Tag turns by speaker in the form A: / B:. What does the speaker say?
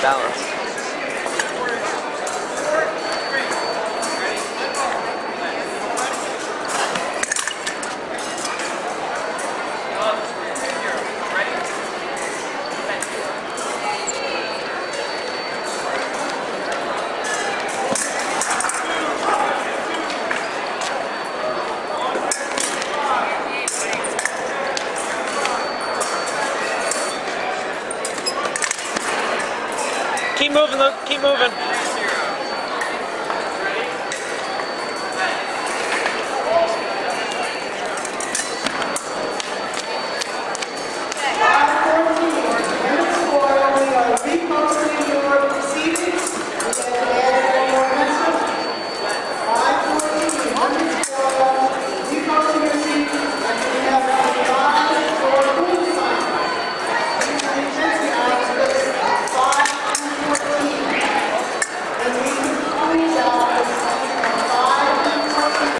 A: balance. Keep moving. Keep moving.